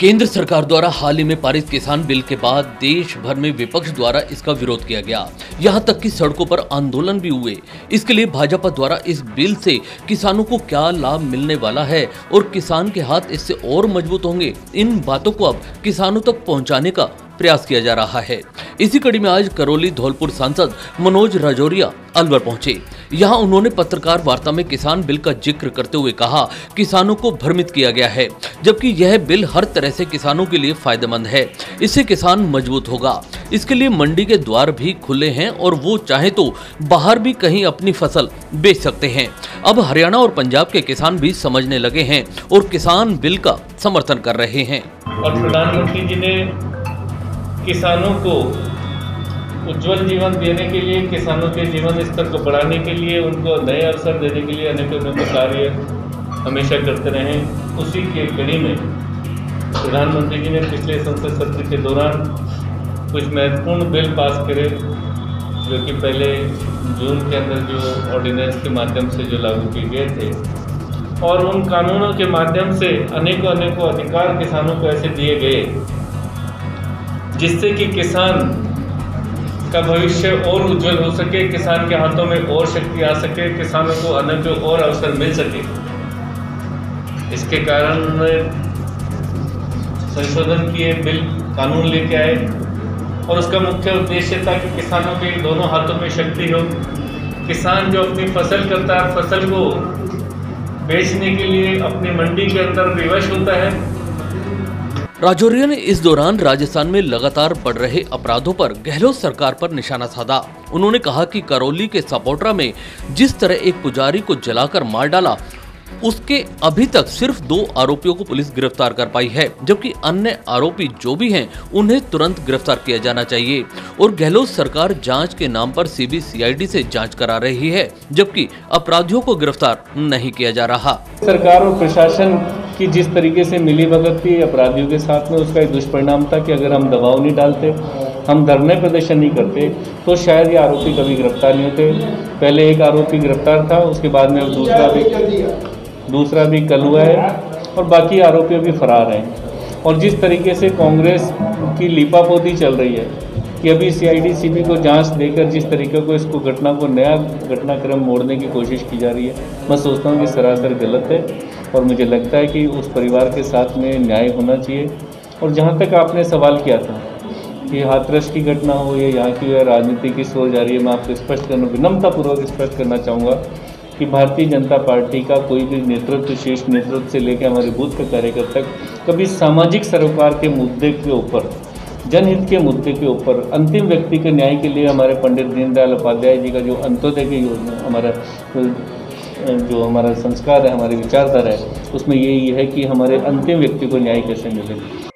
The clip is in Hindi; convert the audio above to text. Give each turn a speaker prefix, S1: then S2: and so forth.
S1: केंद्र सरकार द्वारा हाल ही में पारित किसान बिल के बाद देश भर में विपक्ष द्वारा इसका विरोध किया गया। यहाँ तक कि सड़कों पर आंदोलन भी हुए। इसके लिए भाजपा द्वारा इस बिल से किसानों को क्या लाभ मिलने वाला है और किसान के हाथ इससे और मज़बूत होंगे, इन बातों को अब किसानों तक पहुँचाने का प्रयास किया जा रहा है। इसी कड़ी में आज करौली धौलपुर सांसद मनोज राजौरिया अलवर पहुँचे। यहाँ उन्होंने पत्रकार वार्ता में किसान बिल का ज़िक्र करते हुए कहा, किसानों को भ्रमित किया गया है, जबकि यह बिल हर तरह से किसानों के लिए फ़ायदेमंद है। इससे किसान मज़बूत होगा। इसके लिए मंडी के द्वार भी खुले हैं और वो चाहे तो बाहर भी कहीं अपनी फ़सल बेच सकते हैं। अब हरियाणा और पंजाब के किसान भी समझने लगे हैं और किसान बिल का समर्थन कर रहे हैं।
S2: और प्रधानमंत्री जी ने किसानों को उज्जवल जीवन देने के लिए, किसानों के जीवन स्तर को बढ़ाने के लिए, उनको नए अवसर देने के लिए अनेक अनेक कार्य हमेशा करते रहे। उसी के कड़ी में प्रधानमंत्री जी ने पिछले संसद सत्र के दौरान कुछ महत्वपूर्ण बिल पास करे, जो कि पहले जून के अंदर जो ऑर्डिनेंस के माध्यम से जो लागू किए गए थे। और उन कानूनों के माध्यम से अनेकों अनेकों अधिकार किसानों को ऐसे दिए गए। जिससे कि किसान का भविष्य और उज्जवल हो सके, किसान के हाथों में और शक्ति आ सके, किसानों को अनेक और अवसर मिल सके। इसके कारण संशोधन किए बिल कानून लेके आए और उसका मुख्य उद्देश्य था कि किसानों के दोनों हाथों में शक्ति हो। किसान जो अपनी फ़सल करता है, फ़सल को बेचने के लिए अपनी मंडी के अंदर विवश होता है
S1: राजौरिया ने इस दौरान राजस्थान में लगातार बढ़ रहे अपराधों पर गहलोत सरकार पर निशाना साधा। उन्होंने कहा कि करौली के सपोटरा में जिस तरह एक पुजारी को जलाकर मार डाला, उसके अभी तक सिर्फ़ दो आरोपियों को पुलिस गिरफ़्तार कर पाई है, जबकि अन्य आरोपी जो भी हैं, उन्हें तुरंत गिरफ़्तार किया जाना चाहिए। और गहलोत सरकार जाँच के नाम पर सीबीसीआईडी से जाँच करा रही है, जबकि अपराधियों को गिरफ़्तार नहीं किया जा रहा।
S2: सरकार और प्रशासन की जिस तरीके से मिली भगत थी अपराधियों के साथ में उसका एक दुष्परिणाम था कि अगर हम दबाव नहीं डालते, हम धरने प्रदर्शन नहीं करते तो शायद ये आरोपी कभी गिरफ़्तार नहीं होते। पहले एक आरोपी गिरफ़्तार था, उसके बाद में अब दूसरा भी दूसरा भी कल हुआ है और बाकी आरोपी अभी फरार हैं। और जिस तरीके से कांग्रेस की लीपापोती चल रही है, कि अभी सीआईडी सीबी को जाँच देकर जिस तरीके को इसको घटना को नया घटनाक्रम मोड़ने की कोशिश की जा रही है, मैं सोचता हूँ कि सरासर गलत है। और मुझे लगता है कि उस परिवार के साथ में न्याय होना चाहिए। और जहाँ तक आपने सवाल किया था कि हाथरस की घटना हो या यहाँ की राजनीति की सोच जा रही है, मैं आपको स्पष्ट करना, विनम्रतापूर्वक स्पष्ट करना चाहूँगा कि भारतीय जनता पार्टी का कोई भी नेतृत्व, शीर्ष नेतृत्व से लेकर हमारे बूथ के कार्यकर्ता कभी सामाजिक सरोकार के मुद्दे के ऊपर, जनहित के मुद्दे के ऊपर, अंतिम व्यक्ति के न्याय के लिए हमारे पंडित दीनदयाल उपाध्याय जी का जो अंत्योदय की योजना, हमारा जो हमारा संस्कार है, हमारी विचारधारा है, उसमें यही है कि हमारे अंतिम व्यक्ति को न्याय कैसे मिले।